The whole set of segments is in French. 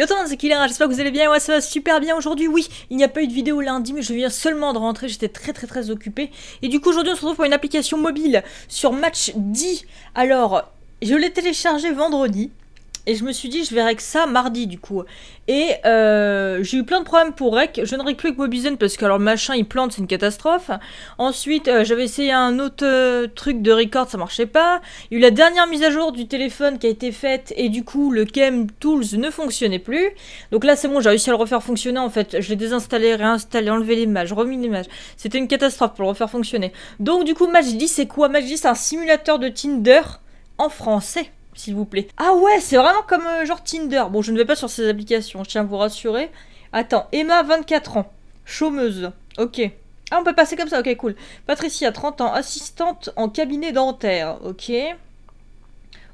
Yo tout le monde, c'est Killer, j'espère que vous allez bien, ouais ça va super bien aujourd'hui, oui, il n'y a pas eu de vidéo lundi, mais je viens seulement de rentrer, j'étais très très très occupée, et du coup aujourd'hui on se retrouve pour une application mobile sur Match 10, alors, je l'ai téléchargé vendredi, et je me suis dit, je verrai que ça mardi, du coup. Et euh, j'ai eu plein de problèmes pour Rec. Je ne règle plus avec Mobizen parce que alors le machin il plante, c'est une catastrophe. Ensuite, euh, j'avais essayé un autre euh, truc de record, ça marchait pas. Il y a eu la dernière mise à jour du téléphone qui a été faite et du coup le Game Tools ne fonctionnait plus. Donc là, c'est bon, j'ai réussi à le refaire fonctionner en fait. Je l'ai désinstallé, réinstallé, enlevé l'image, remis l'image. C'était une catastrophe pour le refaire fonctionner. Donc du coup, Match 10, c'est quoi? Match 10, c'est un simulateur de Tinder en français s'il vous plaît. Ah ouais, c'est vraiment comme euh, genre Tinder. Bon, je ne vais pas sur ces applications, je tiens à vous rassurer. Attends, Emma, 24 ans, chômeuse. Ok. Ah, on peut passer comme ça, ok, cool. Patricia, 30 ans, assistante en cabinet dentaire. Ok.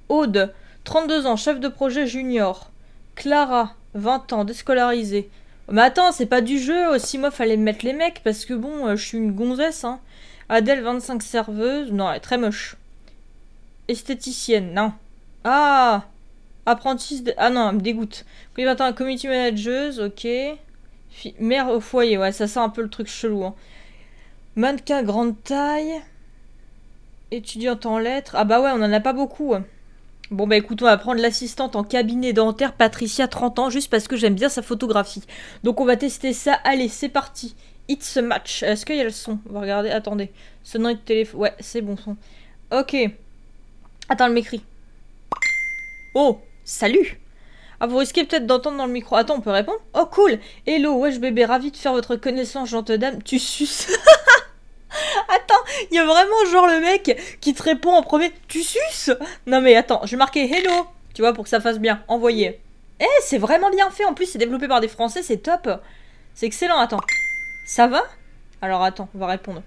Aude, 32 ans, chef de projet junior. Clara, 20 ans, déscolarisée. Mais attends, c'est pas du jeu, aussi moi fallait mettre les mecs parce que bon, euh, je suis une gonzesse, hein. Adèle, 25 serveuse, non, elle est très moche. Esthéticienne, non. Ah Apprenti... Ah non, elle me dégoûte. Oui, attends, community manager, ok. Mère au foyer, ouais, ça sent un peu le truc chelou. Hein. Mannequin grande taille. Étudiante en lettres. Ah bah ouais, on en a pas beaucoup. Hein. Bon bah écoute, on va prendre l'assistante en cabinet dentaire, Patricia, 30 ans, juste parce que j'aime bien sa photographie. Donc on va tester ça. Allez, c'est parti. It's a match. Est-ce qu'il y a le son? On va regarder. Attendez. Sonnerie de téléphone. Ouais, c'est bon son. Ok. Attends, le m'écrit. Oh, salut Ah, vous risquez peut-être d'entendre dans le micro. Attends, on peut répondre? Oh, cool Hello, wesh bébé, ravi de faire votre connaissance, gente dame. Tu suces Attends, il y a vraiment genre le mec qui te répond en premier Tu suces? Non mais attends, je vais marquer hello, tu vois, pour que ça fasse bien. Envoyer. Eh, c'est vraiment bien fait. En plus, c'est développé par des Français, c'est top. C'est excellent. Attends. Ça va? Alors attends, on va répondre.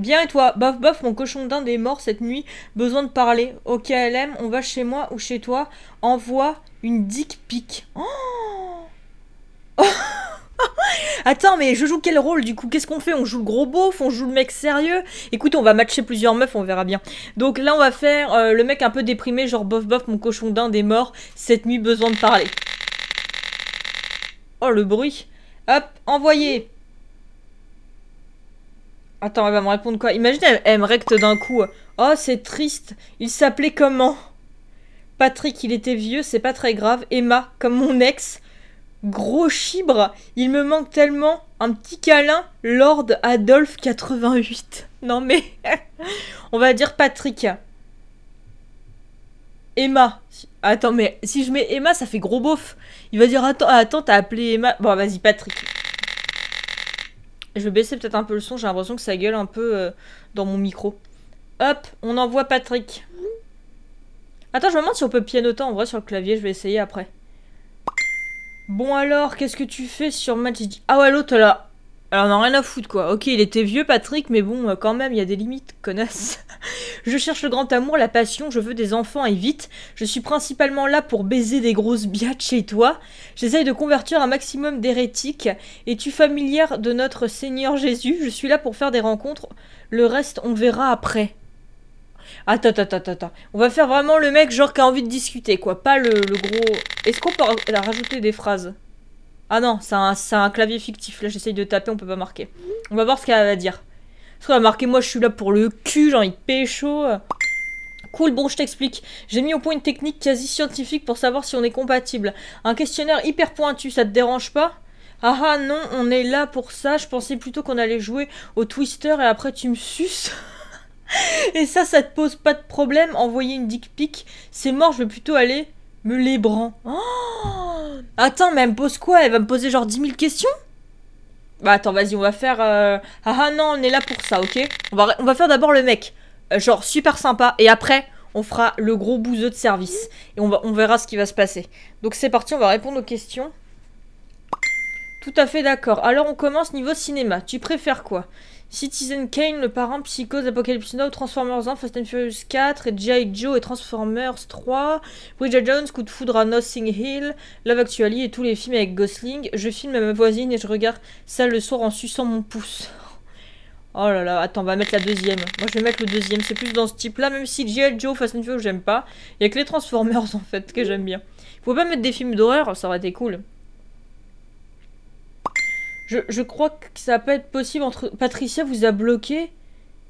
Bien et toi Bof bof, mon cochon d'Inde est mort cette nuit. Besoin de parler. Ok KLM, on va chez moi ou chez toi. Envoie une dick pic. Oh Attends, mais je joue quel rôle du coup? Qu'est-ce qu'on fait? On joue le gros beauf On joue le mec sérieux? Écoute, on va matcher plusieurs meufs, on verra bien. Donc là, on va faire euh, le mec un peu déprimé, genre bof bof, mon cochon d'Inde est mort. Cette nuit, besoin de parler. Oh, le bruit. Hop, envoyé. Attends, elle va me répondre quoi? Imagine, elle, me recte d'un coup. Oh, c'est triste. Il s'appelait comment? Patrick, il était vieux, c'est pas très grave. Emma, comme mon ex. Gros chibre, il me manque tellement. Un petit câlin, Lord Adolphe 88. Non mais... On va dire Patrick. Emma. Attends, mais si je mets Emma, ça fait gros beauf. Il va dire, attends, attends, t'as appelé Emma. Bon, vas-y, Patrick. Je vais baisser peut-être un peu le son, j'ai l'impression que ça gueule un peu euh, dans mon micro. Hop, on envoie Patrick. Attends, je me demande si on peut pianoter en vrai sur le clavier, je vais essayer après. Bon alors, qu'est-ce que tu fais sur Match Ah ouais, l'autre là, alors on a rien à foutre quoi. Ok, il était vieux Patrick, mais bon, euh, quand même, il y a des limites, connasse. je cherche le grand amour, la passion, je veux des enfants et vite. Je suis principalement là pour baiser des grosses biatches chez toi. J'essaye de convertir un maximum d'hérétiques. Es-tu familière de notre Seigneur Jésus? Je suis là pour faire des rencontres. Le reste, on verra après. Attends, attends, attends, attends. On va faire vraiment le mec genre qui a envie de discuter, quoi. Pas le gros... Est-ce qu'on peut rajouter des phrases? Ah non, c'est un, clavier fictif. Là, j'essaye de taper, on peut pas marquer. On va voir ce qu'elle va dire. Parce qu'elle va marquer, moi, je suis là pour le cul, j'ai envie de pécho. Cool, bon, je t'explique. J'ai mis au point une technique quasi scientifique pour savoir si on est compatible. Un questionnaire hyper pointu, ça te dérange pas? Ah ah non, on est là pour ça. Je pensais plutôt qu'on allait jouer au Twister et après tu me suces. et ça, ça te pose pas de problème. Envoyer une dick pic, c'est mort, je vais plutôt aller me lébran. Oh attends, mais elle me pose quoi? Elle va me poser genre 10 000 questions? Bah attends, vas-y, on va faire... Euh, ah ah non, on est là pour ça, ok? On va, on va faire d'abord le mec. Euh, genre super sympa. Et après, on fera le gros bouseux de service. Et on, va, on verra ce qui va se passer. Donc c'est parti, on va répondre aux questions. Tout à fait d'accord. Alors on commence niveau cinéma. Tu préfères quoi? Citizen Kane, le parrain, Psychose, Apocalypse Now, Transformers 1, Fast and Furious 4, et G.I. Joe et Transformers 3, Bridget Jones, Coup de foudre à Nothing Hill, Love Actually et tous les films avec Gosling. Je filme à ma voisine et je regarde ça le soir en suçant mon pouce. Oh là là, attends, on va mettre la deuxième. Moi je vais mettre le deuxième, c'est plus dans ce type là, même si G.I. Joe, Fast and Furious, j'aime pas. Il y a que les Transformers en fait que j'aime bien. Faut pas mettre des films d'horreur, ça aurait été cool. Je, crois que ça va pas être possible entre... Patricia vous a bloqué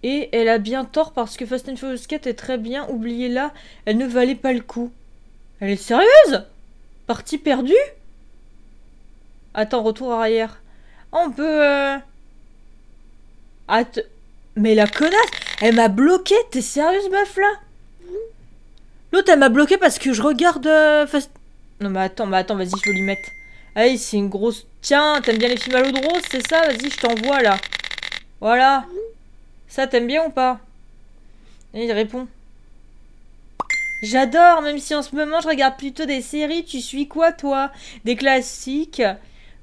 et elle a bien tort parce que Fast and Furious 4 est très bien. Oubliez-la, elle ne valait pas le coup. Elle est sérieuse? Partie perdue? Attends, retour arrière. On peut... Euh... Mais la connasse Elle m'a bloqué T'es sérieuse, meuf, là? L'autre, elle m'a bloqué parce que je regarde... Euh, Fast... Non, mais attends, mais attends, vas-y, je vais lui mettre. Allez, c'est une grosse... Tiens, t'aimes bien les films à l'eau de rose, c'est ça? Vas-y, je t'envoie, là. Voilà. Ça, t'aimes bien ou pas? Et il répond. J'adore, même si en ce moment je regarde plutôt des séries. Tu suis quoi, toi? Des classiques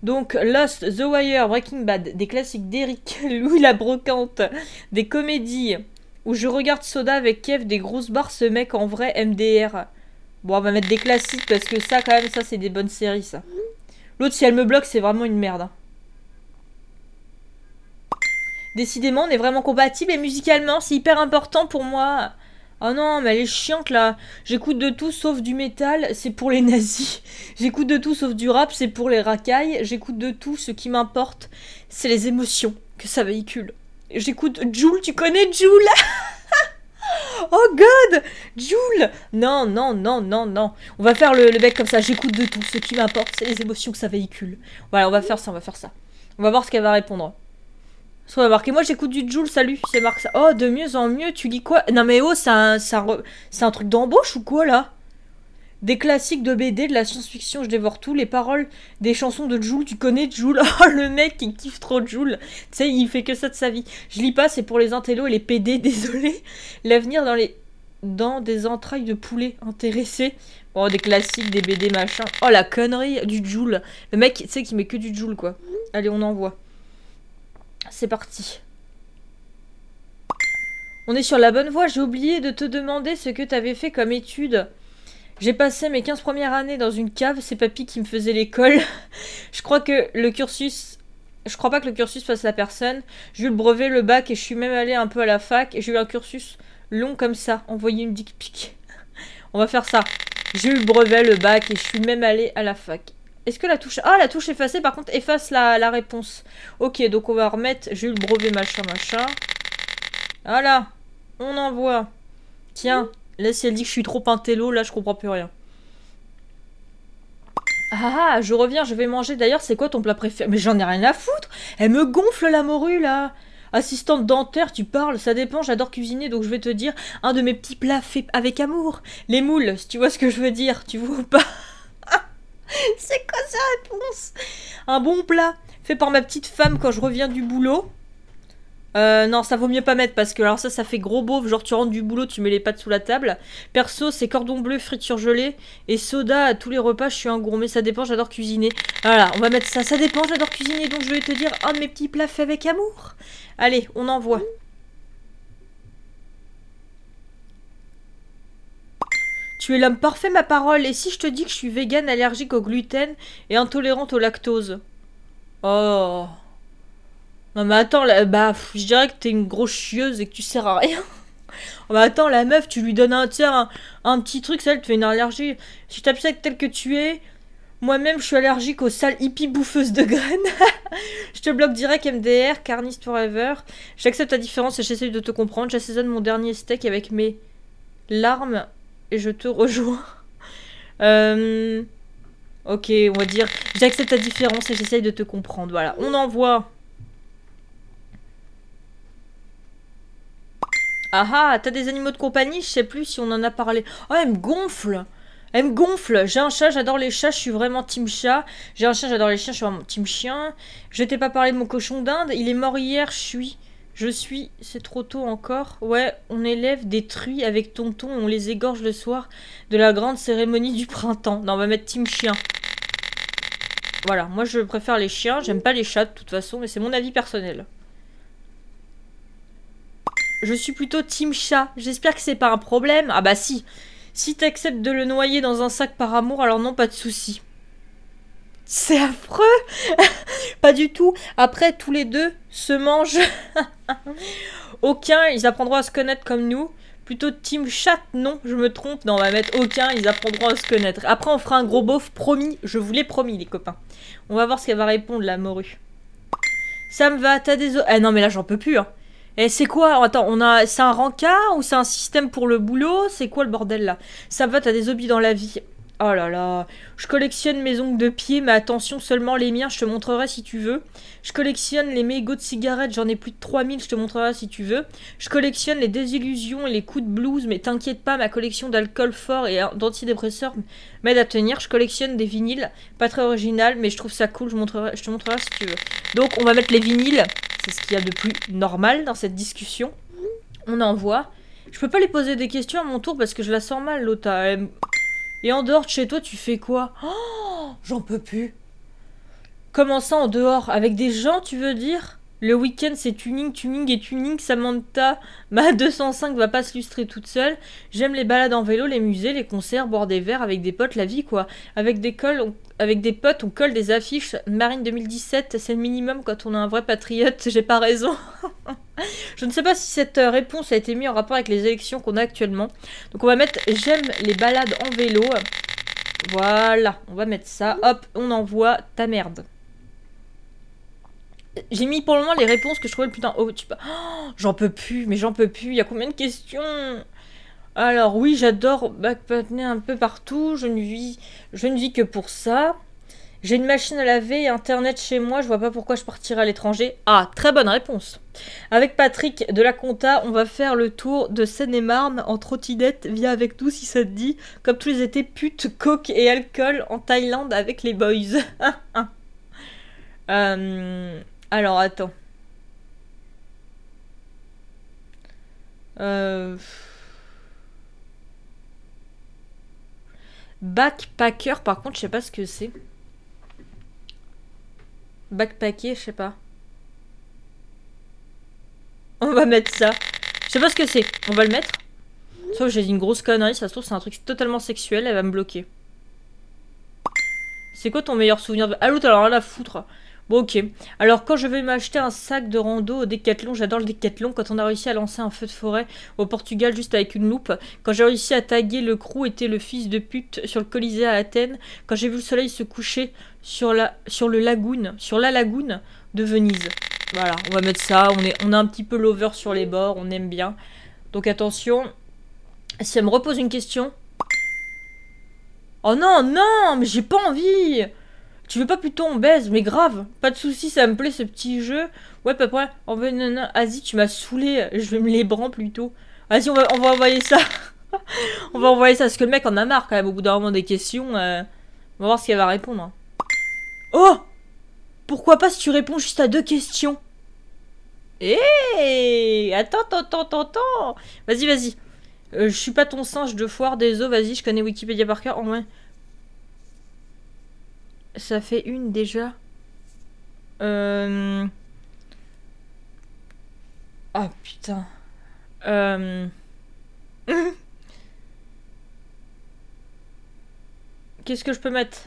donc Lost, The Wire, Breaking Bad, des classiques d'Eric, Louis la brocante, des comédies où je regarde Soda avec Kev, des grosses barres, ce mec en vrai MDR. Bon, on va mettre des classiques parce que ça, quand même, ça, c'est des bonnes séries, ça. L'autre, si elle me bloque, c'est vraiment une merde. Hein. Décidément, on est vraiment compatibles et musicalement, c'est hyper important pour moi. Oh non, mais elle est chiante là. J'écoute de tout sauf du métal, c'est pour les nazis. J'écoute de tout sauf du rap, c'est pour les racailles. J'écoute de tout, ce qui m'importe, c'est les émotions que ça véhicule. J'écoute Joule, tu connais Joule? Oh God Joule Non, non, non, non, non. On va faire le, le comme ça. J'écoute de tout. Ce qui m'importe, c'est les émotions que ça véhicule. Voilà, on va faire ça, on va faire ça. On va voir ce qu'elle va répondre. Ça va marquer, moi j'écoute du Joule, salut, c'est ça. Oh, de mieux en mieux, tu lis quoi? Non mais oh, c'est un, un truc d'embauche ou quoi là? Des classiques de BD, de la science-fiction, je dévore tout. Les paroles des chansons de Joule, tu connais Joule Oh, le mec qui kiffe trop Joule. Tu sais, il fait que ça de sa vie. Je lis pas, c'est pour les intellos et les PD, désolé. L'avenir dans les dans des entrailles de poulet intéressés. Oh, des classiques, des BD, machin. Oh, la connerie du Joule. Le mec, tu sais, qui met que du Joule, quoi. Allez, on envoie. C'est parti. On est sur la bonne voie. J'ai oublié de te demander ce que t'avais fait comme étude. J'ai passé mes 15 premières années dans une cave. C'est papy qui me faisait l'école. je crois que le cursus... Je crois pas que le cursus fasse la personne. J'ai eu le brevet, le bac et je suis même allée un peu à la fac. J'ai eu un cursus long comme ça. Envoyer une dick pic. On va faire ça. J'ai eu le brevet, le bac et je suis même allée à la fac. Est-ce que la touche... Ah, la touche effacée, par contre, efface la, réponse. Ok, donc on va remettre... J'ai eu le brevet, machin, machin. Voilà. On envoie. Tiens. Là, si elle dit que je suis trop intello, là, je comprends plus rien. Ah, ah je reviens, je vais manger. D'ailleurs, c'est quoi ton plat préféré? Mais j'en ai rien à foutre. Elle me gonfle la morue, là. Assistante dentaire, tu parles, ça dépend, j'adore cuisiner, donc je vais te dire un de mes petits plats faits avec amour. Les moules, si tu vois ce que je veux dire, tu vois ou pas? C'est quoi sa réponse? Un bon plat fait par ma petite femme quand je reviens du boulot. Euh, non, ça vaut mieux pas mettre parce que alors ça, ça fait gros beauf. Genre, tu rentres du boulot, tu mets les pattes sous la table. Perso, c'est cordon bleu, friture gelée et soda à tous les repas. Je suis un gourmet, ça dépend, j'adore cuisiner. Voilà, on va mettre ça. Ça dépend, j'adore cuisiner. Donc, je vais te dire de mes petits plats faits avec amour. Allez, on envoie. Tu es l'homme parfait, ma parole. Et si je te dis que je suis végane, allergique au gluten et intolérante au lactose? Oh. Non mais attends, là, bah, je dirais que t'es une grosse chieuse et que tu sers à rien. oh, bah attends, la meuf, tu lui donnes un, tiens, un, petit truc, ça, elle te fait une allergie. Si t'acceptes tel que tu es, moi-même, je suis allergique aux sales hippies bouffeuses de graines. je te bloque direct MDR, Carnist Forever. J'accepte ta différence et j'essaie de te comprendre. J'assaisonne mon dernier steak avec mes larmes et je te rejoins. Euh, ok, on va dire, j'accepte ta différence et j'essaye de te comprendre. Voilà, on envoie. Ah ah, t'as des animaux de compagnie Je sais plus si on en a parlé. Oh, elle me gonfle Elle me gonfle J'ai un chat, j'adore les chats, je suis vraiment team chat. J'ai un chien, j'adore les chiens, je suis vraiment team chien. Je t'ai pas parlé de mon cochon d'Inde, il est mort hier, je suis... Je suis, c'est trop tôt encore. Ouais, on élève des truies avec tonton et on les égorge le soir de la grande cérémonie du printemps. Non, on va mettre team chien. Voilà, moi je préfère les chiens, j'aime pas les chats de toute façon, mais c'est mon avis personnel. Je suis plutôt team chat. J'espère que c'est pas un problème. Ah bah si. Si t'acceptes de le noyer dans un sac par amour, alors non, pas de souci. C'est affreux Pas du tout. Après, tous les deux se mangent. aucun, ils apprendront à se connaître comme nous. Plutôt team chat, non, je me trompe. Non, on va mettre aucun, ils apprendront à se connaître. Après, on fera un gros beauf, promis. Je vous l'ai promis, les copains. On va voir ce qu'elle va répondre, la morue. Ça me va, t'as des... Eh non mais là j'en peux plus. Hein. Et c'est quoi Attends, on a, c'est un rencard ou c'est un système pour le boulot? C'est quoi le bordel là? Ça va, t'as des hobbies dans la vie. Oh là là, je collectionne mes ongles de pied, mais attention, seulement les miens, je te montrerai si tu veux. Je collectionne les mégots de cigarettes, j'en ai plus de 3000, je te montrerai si tu veux. Je collectionne les désillusions et les coups de blues, mais t'inquiète pas, ma collection d'alcool fort et d'antidépresseurs m'aide à tenir. Je collectionne des vinyles, pas très original, mais je trouve ça cool, je, je te montrerai si tu veux. Donc on va mettre les vinyles, c'est ce qu'il y a de plus normal dans cette discussion. On envoie. Je peux pas lui poser des questions à mon tour parce que je la sens mal, l'autre. Et en dehors de chez toi, tu fais quoi? Oh, j'en peux plus. Comment ça en dehors? Avec des gens, tu veux dire? Le week-end, c'est tuning, tuning et tuning. Samantha, ma 205 va pas se lustrer toute seule. J'aime les balades en vélo, les musées, les concerts, boire des verres avec des potes, la vie quoi. Avec des cols, avec des potes, on colle des affiches. Marine 2017, c'est le minimum quand on a un vrai patriote. J'ai pas raison. Je ne sais pas si cette euh, réponse a été mise en rapport avec les élections qu'on a actuellement. Donc on va mettre j'aime les balades en vélo. Voilà, on va mettre ça. Hop, on envoie ta merde. J'ai mis pour le moment les réponses que je trouvais le plus Oh, tu... Oh, j'en peux plus, mais j'en peux plus. Il y a combien de questions? Alors oui, j'adore backpacker un peu partout. Je ne vis, je ne vis que pour ça. J'ai une machine à laver et internet chez moi, je vois pas pourquoi je partirais à l'étranger. Ah, très bonne réponse. Avec Patrick de la Compta, on va faire le tour de Seine-et-Marne en trottinette. Viens avec nous si ça te dit. Comme tous les étés, pute, coke et alcool en Thaïlande avec les boys. euh, alors, attends. Euh... Backpacker, par contre, je sais pas ce que c'est. Backpacker, je sais pas. On va mettre ça. Je sais pas ce que c'est. On va le mettre. Sauf que j'ai dit une grosse connerie. Ça se trouve, c'est un truc totalement sexuel. Elle va me bloquer. C'est quoi ton meilleur souvenir de... L'autre, alors la foutre. Bon, ok. Alors, quand je vais m'acheter un sac de rando au Décathlon, j'adore le Décathlon. Quand on a réussi à lancer un feu de forêt au Portugal juste avec une loupe. Quand j'ai réussi à taguer le crew était le fils de pute sur le Colisée à Athènes. Quand j'ai vu le soleil se coucher sur la, sur le lagune, sur la lagune de Venise. Voilà, on va mettre ça. On, on a un petit peu l'over sur les bords, on aime bien. Donc attention. Si elle me repose une question. Oh non, non, mais j'ai pas envie tu veux pas plutôt on baise Mais grave, pas de soucis, ça me plaît ce petit jeu. Ouais, papa, on va... Vas-y, tu m'as saoulé, je vais me les plutôt. Vas-y, on va, on va envoyer ça. on va envoyer ça, parce que le mec en a marre quand même, au bout d'un moment des questions. Euh, on va voir ce qu'elle va répondre. Oh Pourquoi pas si tu réponds juste à deux questions Eh Attends, attends, attends, attends Vas-y, vas-y. Euh, je suis pas ton singe de foire des vas-y, je connais Wikipédia par cœur. En moins... Ça fait une déjà. Euh... Oh putain. Euh... Qu'est-ce que je peux mettre?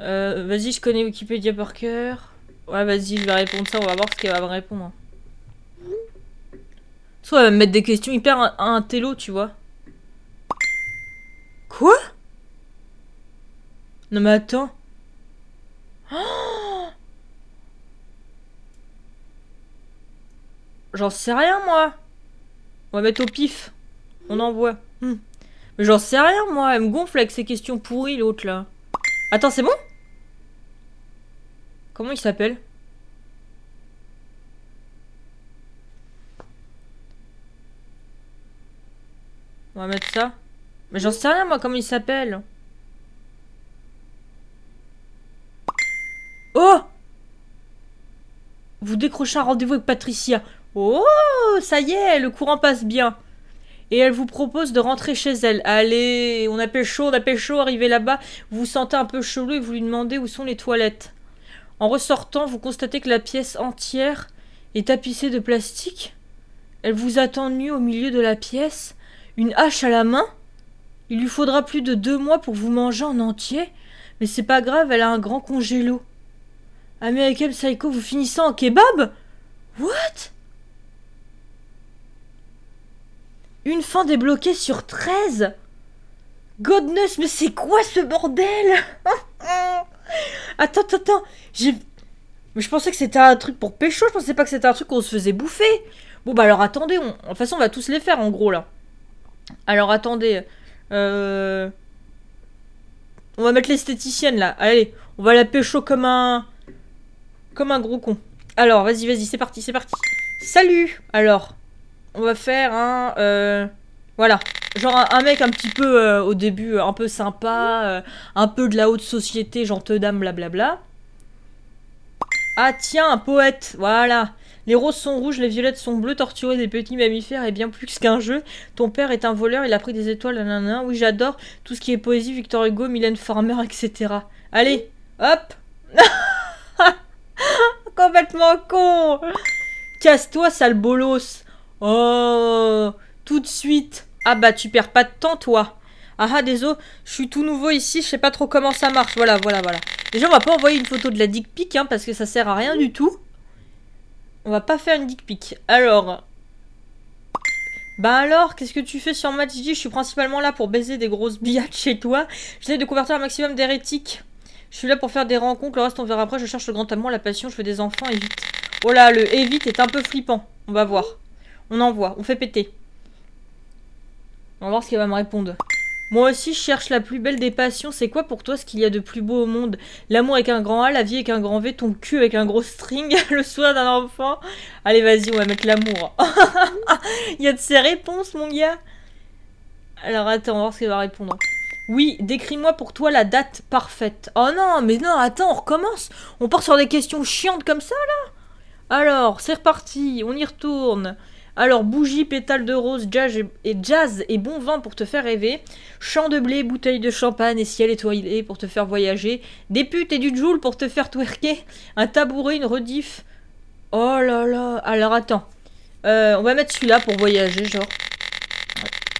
Euh, Vas-y, je connais Wikipédia par cœur. Ouais, vas-y, je vais répondre ça. On va voir ce qu'elle va me répondre. Soit elle va me mettre des questions hyper télo, tu vois. Quoi? Non mais attends. J'en sais rien moi. On va mettre au pif. On envoie. Hmm. Mais j'en sais rien moi. Elle me gonfle avec ses questions pourries l'autre là. Attends, c'est bon? Comment il s'appelle? On va mettre ça. Mais j'en sais rien moi comment il s'appelle. Oh Vous décrochez un rendez-vous avec Patricia. Oh Ça y est, le courant passe bien. Et elle vous propose de rentrer chez elle. Allez, on appelle chaud, on appelle chaud, arrivez là-bas, vous vous sentez un peu chelou et vous lui demandez où sont les toilettes. En ressortant, vous constatez que la pièce entière est tapissée de plastique. Elle vous attend nue au milieu de la pièce, une hache à la main. Il lui faudra plus de deux mois pour vous manger en entier, mais c'est pas grave, elle a un grand congélo. American Psycho, vous finissez en kebab? What? Une fin débloquée sur 13 Godness, mais c'est quoi ce bordel? Attends, attends, attends. J'ai... Je pensais que c'était un truc pour pécho, je pensais pas que c'était un truc qu'on se faisait bouffer. Bon bah alors attendez, on... de toute façon on va tous les faire en gros là. Alors attendez. Euh... On va mettre l'esthéticienne là. Allez, on va la pécho comme un... Comme un gros con. Alors, vas-y, vas-y, c'est parti, c'est parti. Salut Alors, on va faire un... Euh... Voilà. Genre un, mec un petit peu, euh, au début, un peu sympa, euh, un peu de la haute société, genre dame, blablabla. Ah tiens, un poète, voilà. Les roses sont rouges, les violettes sont bleues, torturées des petits mammifères et bien plus qu'un jeu. Ton père est un voleur, il a pris des étoiles, nanana. Oui, j'adore tout ce qui est poésie, Victor Hugo, Mylène Farmer, etc. Allez, hop Complètement con Casse-toi, sale bolos Oh Tout de suite Ah bah, tu perds pas de temps, toi ah ah, désolé, je suis tout nouveau ici, je sais pas trop comment ça marche. Voilà, voilà, voilà. Déjà, on va pas envoyer une photo de la dick pic, hein, parce que ça sert à rien du tout. On va pas faire une dick pic. Alors... Bah alors, qu'est-ce que tu fais sur Match Je suis principalement là pour baiser des grosses biatches chez toi. J'essaie de convertir un maximum d'hérétiques. Je suis là pour faire des rencontres, le reste on verra après. Je cherche le grand amour, la passion, je fais des enfants, et vite. Oh là, le et est un peu flippant. On va voir. On envoie, on fait péter. On va voir ce qu'elle va me répondre. Moi aussi, je cherche la plus belle des passions. C'est quoi pour toi ce qu'il y a de plus beau au monde? L'amour avec un grand A, la vie avec un grand V, ton cul avec un gros string, le soin d'un enfant? Allez, vas-y, on va mettre l'amour. Il y a de ces réponses, mon gars. Alors, attends, on va voir ce qu'elle va répondre. Oui, décris-moi pour toi la date parfaite. Oh non, mais non, attends, on recommence. On part sur des questions chiantes comme ça, là Alors, c'est reparti, on y retourne. Alors, bougie, pétale de rose, jazz et, jazz et bon vent pour te faire rêver. Champ de blé, bouteille de champagne et ciel étoilé pour te faire voyager. Des putes et du joule pour te faire twerker. Un tabouret, une rediff. Oh là là. Alors, attends. Euh, on va mettre celui-là pour voyager, genre.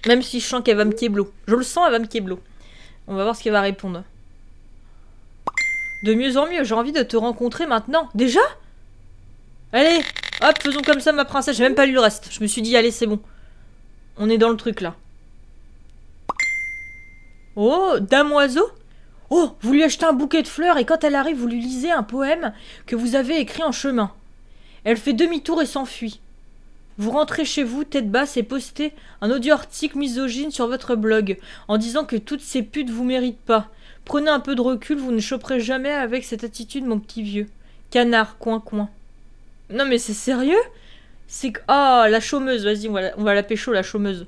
Même si je sens qu'elle va me keblo. Je le sens, elle va me keblo. On va voir ce qu'elle va répondre. De mieux en mieux, j'ai envie de te rencontrer maintenant. Déjà? Allez, hop, faisons comme ça ma princesse. J'ai même pas lu le reste. Je me suis dit, allez, c'est bon. On est dans le truc là. Oh, dame oiseau? Oh, vous lui achetez un bouquet de fleurs et quand elle arrive, vous lui lisez un poème que vous avez écrit en chemin. Elle fait demi-tour et s'enfuit. Vous rentrez chez vous, tête basse, et postez un audio article misogyne sur votre blog, en disant que toutes ces putes vous méritent pas. Prenez un peu de recul, vous ne choperez jamais avec cette attitude, mon petit vieux. Canard, coin, coin. Non mais c'est sérieux? C'est que... Oh, la chômeuse, vas-y, on, va la pécho, la chômeuse.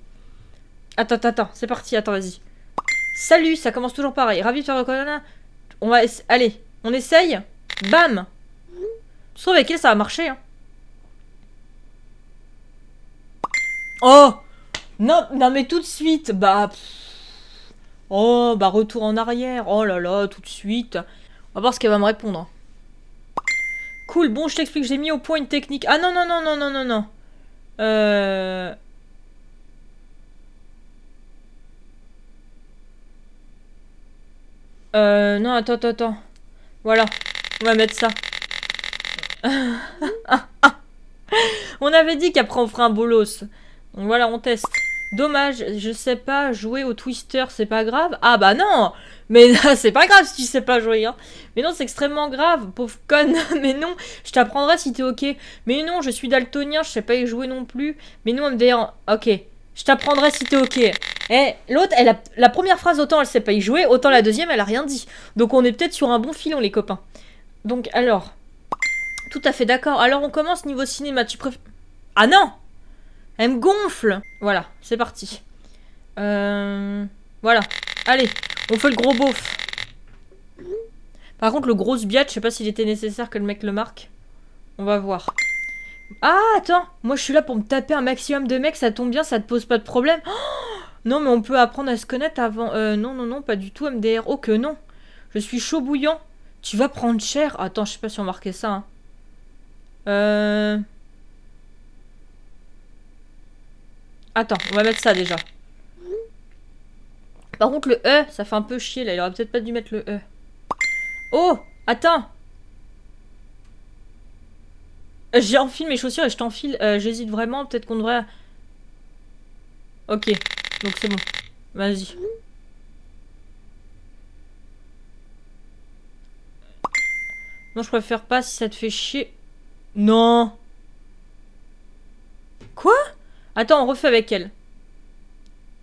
Attends, attends, attends, c'est parti, attends, vas-y. Salut, ça commence toujours pareil. Ravi de faire le On va... Allez, on essaye Bam Tu trouves avec elle, ça va marcher, hein Oh Non, non mais tout de suite, bah... Oh, bah retour en arrière. Oh là là, tout de suite. On va voir ce qu'elle va me répondre. Cool, bon, je t'explique, j'ai mis au point une technique. Ah non, non, non, non, non, non, non. Euh... Euh, non, attends, attends, attends. Voilà, on va mettre ça. on avait dit qu'après on ferait un bolos. Voilà, on teste. Dommage, je sais pas jouer au Twister, c'est pas grave Ah bah non Mais c'est pas grave si tu sais pas jouer, hein Mais non, c'est extrêmement grave, pauvre conne Mais non, je t'apprendrai si t'es ok. Mais non, je suis daltonien, je sais pas y jouer non plus. Mais non, MDR, ok. Je t'apprendrai si t'es ok. Eh, l'autre, elle la première phrase, autant elle sait pas y jouer, autant la deuxième, elle a rien dit. Donc on est peut-être sur un bon filon, les copains. Donc, alors... Tout à fait d'accord. Alors on commence niveau cinéma, tu préfères... Ah non elle me gonfle Voilà, c'est parti. Euh... Voilà. Allez, on fait le gros beauf. Par contre, le gros biat, je sais pas s'il était nécessaire que le mec le marque. On va voir. Ah, attends Moi, je suis là pour me taper un maximum de mecs, ça tombe bien, ça te pose pas de problème. Oh non, mais on peut apprendre à se connaître avant... Euh, non, non, non, pas du tout, MDR. Oh, que non Je suis chaud bouillant. Tu vas prendre cher Attends, je sais pas si on marquait ça. Hein. Euh... Attends, on va mettre ça déjà. Par contre, le E, ça fait un peu chier là. Il aurait peut-être pas dû mettre le E. Oh Attends J'ai enfilé mes chaussures et je t'enfile. Euh, j'hésite vraiment. Peut-être qu'on devrait... Ok. Donc c'est bon. Vas-y. Non, je préfère pas si ça te fait chier. Non Quoi? Attends, on refait avec elle.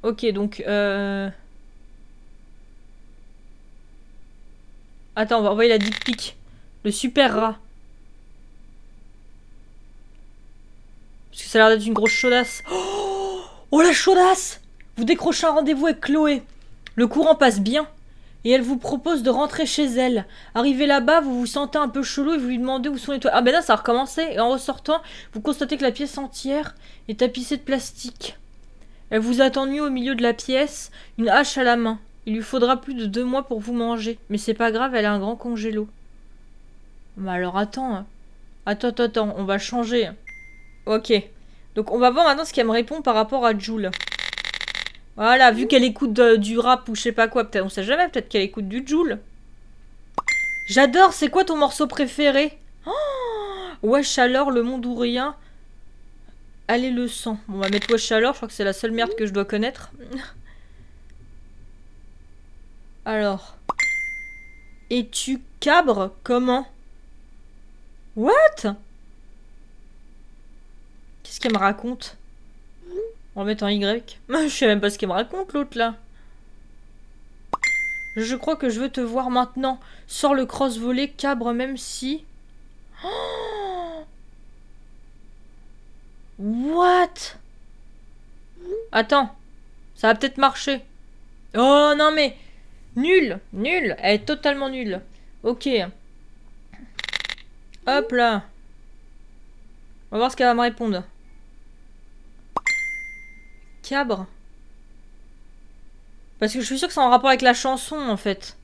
Ok, donc... Euh... Attends, on va envoyer la dick pic. Le super rat. Parce que ça a l'air d'être une grosse chaudasse. Oh, oh la chaudasse Vous décrochez un rendez-vous avec Chloé. Le courant passe bien. Et elle vous propose de rentrer chez elle. Arrivé là-bas, vous vous sentez un peu chelou et vous lui demandez où sont les toilettes. Ah ben là, ça a recommencé. Et en ressortant, vous constatez que la pièce entière est tapissée de plastique. Elle vous attend nu au milieu de la pièce, une hache à la main. Il lui faudra plus de deux mois pour vous manger. Mais c'est pas grave, elle a un grand congélo. Mais alors attends. Hein. Attends, attends, attends, on va changer. Ok. Donc on va voir maintenant ce qu'elle me répond par rapport à Jules. Voilà, vu qu'elle écoute du rap ou je sais pas quoi, peut-être on sait jamais, peut-être qu'elle écoute du Joule. J'adore, c'est quoi ton morceau préféré? Oh Wesh alors, le monde ou rien. Allez le sang. on va mettre Wesh alors, je crois que c'est la seule merde que je dois connaître. alors. Et tu cabres comment? What? Qu'est-ce qu'elle me raconte? On va mettre en Y. Je sais même pas ce qu'il me raconte l'autre là. Je crois que je veux te voir maintenant. Sors le cross-volet, cabre même si... What? Attends. Ça va peut-être marcher. Oh non mais... Nul Nul Elle est totalement nulle. Ok. Hop là. On va voir ce qu'elle va me répondre. Cabre Parce que je suis sûre que c'est en rapport avec la chanson, en fait.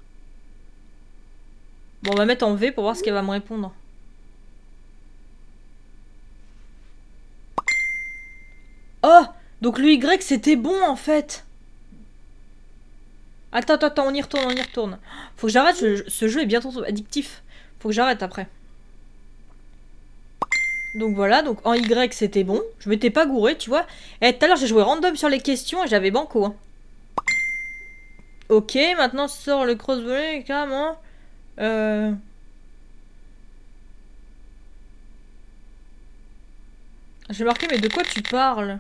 Bon, on va mettre en V pour voir ce qu'elle va me répondre. Oh Donc le Y, c'était bon, en fait Attends, attends, attends, on y retourne, on y retourne. Faut que j'arrête, ce jeu est bien trop addictif. Faut que j'arrête après. Donc voilà, donc en Y c'était bon. Je m'étais pas gouré, tu vois. Et tout à l'heure j'ai joué random sur les questions et j'avais banco. Hein. Ok, maintenant sort le crossbow, carrément. Euh... J'ai marqué, mais de quoi tu parles?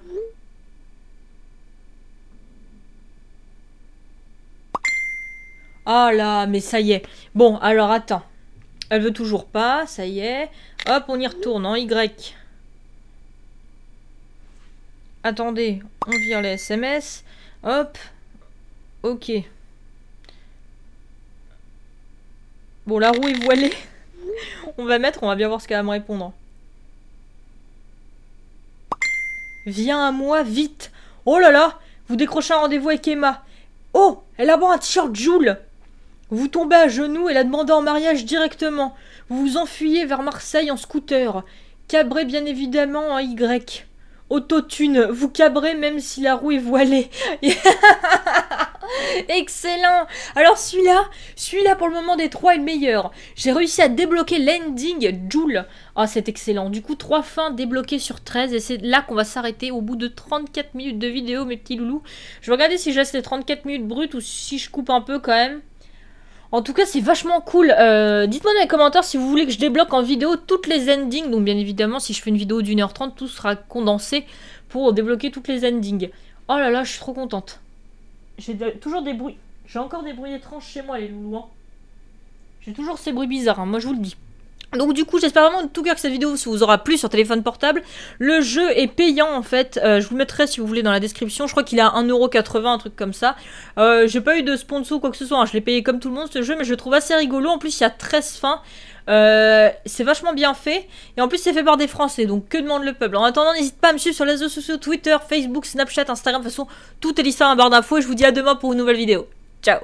Ah là, mais ça y est. Bon, alors attends. Elle veut toujours pas, ça y est. Hop, on y retourne en Y. Attendez, on vire les SMS. Hop. Ok. Bon, la roue est voilée. on va mettre, on va bien voir ce qu'elle va me répondre. Viens à moi, vite Oh là là Vous décrochez un rendez-vous avec Emma. Oh Elle a bon un t-shirt Joule vous tombez à genoux et la demandez en mariage directement. Vous vous enfuyez vers Marseille en scooter. Cabré bien évidemment en Y. Autotune, vous cabrez même si la roue est voilée. Excellent Alors celui-là, celui-là pour le moment des trois est le meilleur. J'ai réussi à débloquer l'ending Joule. Ah c'est excellent. Du coup, trois fins débloquées sur 13 et c'est là qu'on va s'arrêter au bout de 34 minutes de vidéo mes petits loulous. Je vais regarder si je laisse les 34 minutes brutes ou si je coupe un peu quand même. En tout cas, c'est vachement cool. Euh, dites-moi dans les commentaires si vous voulez que je débloque en vidéo toutes les endings. Donc, bien évidemment, si je fais une vidéo d'une heure trente, tout sera condensé pour débloquer toutes les endings. Oh là là, je suis trop contente. J'ai toujours des bruits. J'ai encore des bruits étranges chez moi, les loulous. Hein. J'ai toujours ces bruits bizarres, hein, moi je vous le dis. Donc du coup j'espère vraiment de tout cœur que cette vidéo vous aura plu sur téléphone portable. Le jeu est payant en fait, euh, je vous mettrai si vous voulez dans la description, je crois qu'il a 1,80€, un truc comme ça. Euh, J'ai pas eu de sponsor ou quoi que ce soit, hein. je l'ai payé comme tout le monde ce jeu mais je trouve assez rigolo, en plus il y a 13 fins. Euh, c'est vachement bien fait. Et en plus c'est fait par des français. Donc que demande le peuple? En attendant n'hésite pas à me suivre sur les réseaux sociaux Twitter, Facebook, Snapchat, Instagram. De toute façon tout est listé en barre d'infos et je vous dis à demain pour une nouvelle vidéo. Ciao